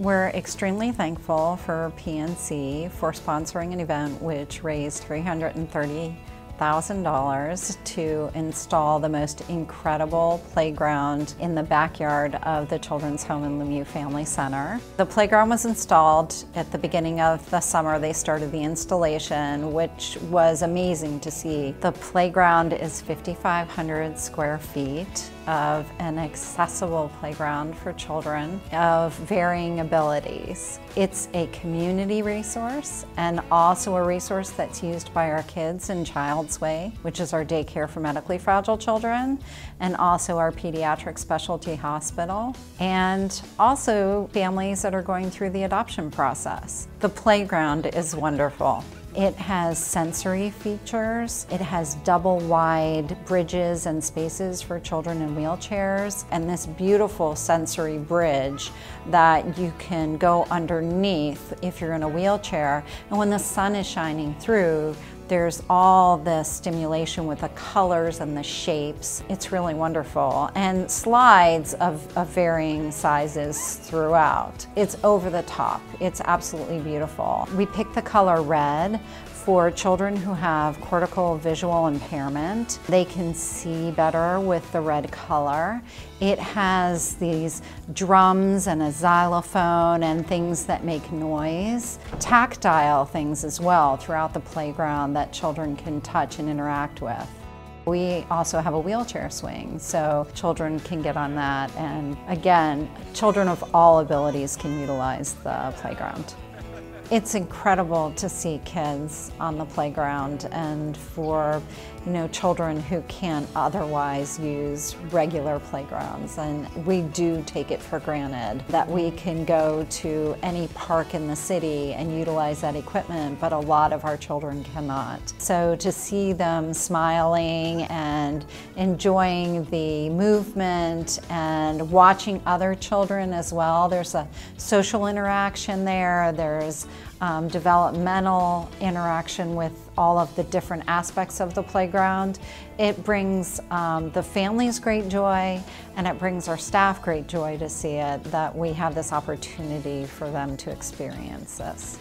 We're extremely thankful for PNC for sponsoring an event which raised 330 $1,000 to install the most incredible playground in the backyard of the Children's Home and Lemieux Family Center. The playground was installed at the beginning of the summer. They started the installation, which was amazing to see. The playground is 5,500 square feet of an accessible playground for children of varying abilities. It's a community resource and also a resource that's used by our kids in Way, which is our daycare for medically fragile children, and also our pediatric specialty hospital, and also families that are going through the adoption process. The playground is wonderful. It has sensory features. It has double wide bridges and spaces for children in wheelchairs and this beautiful sensory bridge that you can go underneath if you're in a wheelchair. And when the sun is shining through, there's all the stimulation with the colors and the shapes. It's really wonderful. And slides of, of varying sizes throughout. It's over the top. It's absolutely beautiful. We picked the color red for children who have cortical visual impairment. They can see better with the red color. It has these drums and a xylophone and things that make noise. Tactile things as well throughout the playground that children can touch and interact with. We also have a wheelchair swing, so children can get on that. And again, children of all abilities can utilize the playground. It's incredible to see kids on the playground and for you know children who can't otherwise use regular playgrounds and we do take it for granted that we can go to any park in the city and utilize that equipment but a lot of our children cannot. So to see them smiling and enjoying the movement and watching other children as well there's a social interaction there there's um, developmental interaction with all of the different aspects of the playground. It brings um, the families great joy and it brings our staff great joy to see it that we have this opportunity for them to experience this.